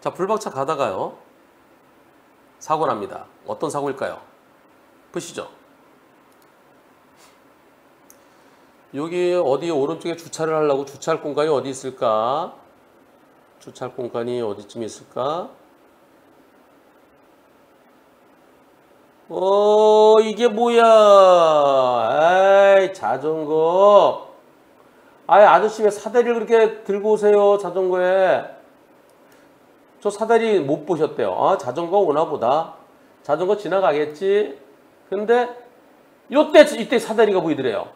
자, 불박차 가다가요. 사고 납니다. 어떤 사고일까요? 보시죠. 여기 어디 오른쪽에 주차를 하려고 주차할 공간이 어디 있을까? 주차할 공간이 어디쯤 있을까? 어, 이게 뭐야? 에이, 자전거. 아이, 아저씨 왜 사다리를 그렇게 들고 오세요, 자전거에? 저 사다리 못 보셨대요. 아, 자전거 오나 보다. 자전거 지나가겠지? 근데, 요때, 이때 사다리가 보이더래요.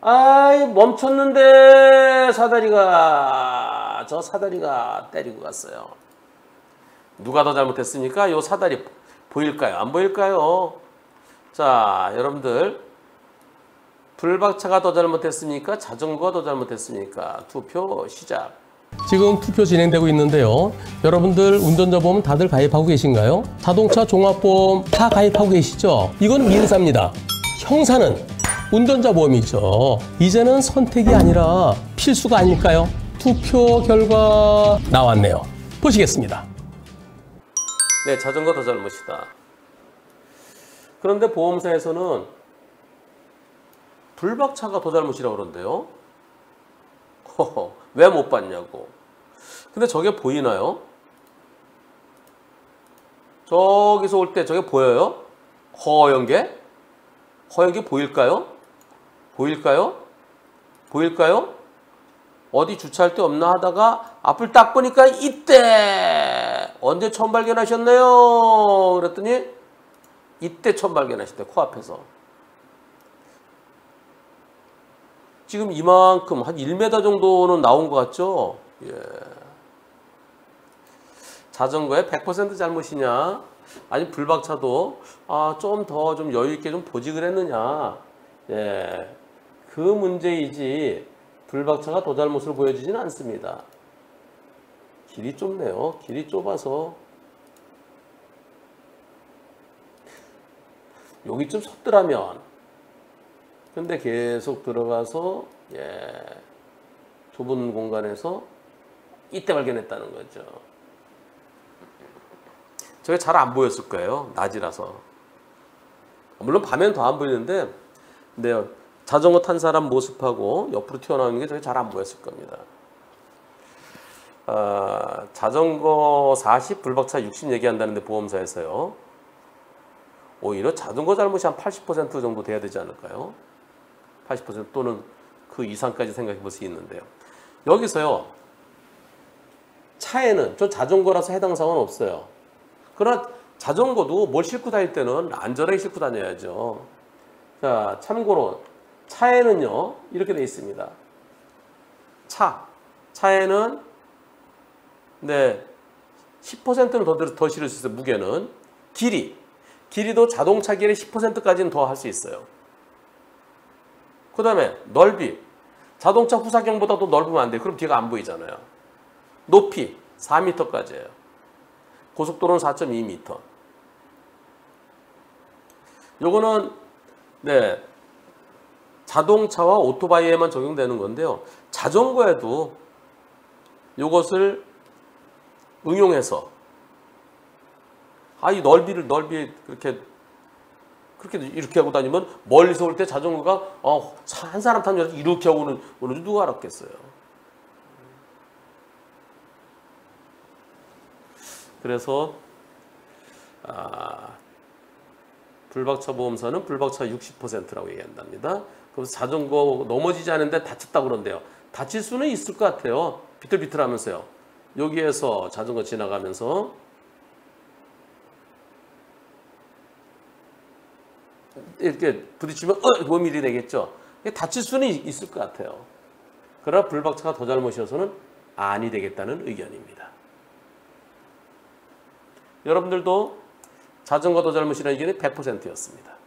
아이, 멈췄는데, 사다리가, 저 사다리가 때리고 갔어요. 누가 더 잘못했습니까? 요 사다리 보일까요? 안 보일까요? 자, 여러분들. 불박차가 더 잘못했습니까? 자전거가 더 잘못했습니까? 투표 시작. 지금 투표 진행되고 있는데요. 여러분들 운전자 보험 다들 가입하고 계신가요? 자동차 종합보험 다 가입하고 계시죠? 이건 민사입니다. 형사는 운전자 보험이죠. 이제는 선택이 아니라 필수가 아닐까요? 투표 결과 나왔네요. 보시겠습니다. 네, 자전거 더 잘못이다. 그런데 보험사에서는 불박차가 더 잘못이라고 그러는데요. 왜 못 봤냐고. 근데 저게 보이나요? 저기서 올 때 저게 보여요? 허연 게? 허연 게 보일까요? 보일까요? 보일까요? 어디 주차할 데 없나 하다가 앞을 딱 보니까 이때 언제 처음 발견하셨나요? 그랬더니 이때 처음 발견하셨대 코앞에서 지금 이만큼 한 1m 정도는 나온 것 같죠? 예. 자전거의 100% 잘못이냐? 아니 불박차도 아, 좀 더 좀 여유 있게 좀 보직을 했느냐? 예. 그 문제이지 불박차가 더 잘못을 보여주지는 않습니다. 길이 좁네요. 길이 좁아서 여기쯤 섰더라면 근데 계속 들어가서 예, 좁은 공간에서 이때 발견했다는 거죠. 저게 잘 안 보였을 거예요. 낮이라서. 물론 밤엔 더 안 보이는데 네, 자전거 탄 사람 모습하고 옆으로 튀어나오는 게 저게 잘 안 보였을 겁니다. 아, 자전거 40, 불박차 60 얘기한다는데 보험사에서요. 오히려 자전거 잘못이 한 80% 정도 돼야 되지 않을까요? 80% 또는 그 이상까지 생각해 볼 수 있는데요. 여기서요. 차에는 저 자전거라서 해당 사항은 없어요. 그러나 자전거도 뭘 싣고 다닐 때는 안전하게 싣고 다녀야죠. 자, 참고로 차에는요. 이렇게 돼 있습니다. 차. 차에는 네. 10%는 더, 더 실을 수 있어요. 무게는. 길이. 길이도 자동차 길이 10%까지는 더 할 수 있어요. 그 다음에 넓이. 자동차 후사경보다도 넓으면 안 돼. 그럼 뒤가 안 보이잖아요. 높이 4m까지예요. 고속도로는 4.2m. 요거는 네 자동차와 오토바이에만 적용되는 건데요. 자전거에도 요것을 응용해서 아 이 넓이를 넓이 그렇게 그렇게 이렇게 하고 다니면 멀리서 올 때 자전거가 어, 한 사람 타는 줄 이렇게 하고 오는 오는 누가 알았겠어요. 그래서 아, 불박차 보험사는 불박차 60%라고 얘기한답니다. 그래서 자전거 넘어지지 않은데 다쳤다 그런데요. 다칠 수는 있을 것 같아요. 비틀비틀하면서요. 여기에서 자전거 지나가면서 이렇게 부딪히면 어 몸이 일이 되겠죠. 다칠 수는 있을 것 같아요. 그러나 불박차가 더 잘못이어서는 아니 되겠다는 의견입니다. 여러분들도 자전거 더 잘못이라는 의견이 100%였습니다.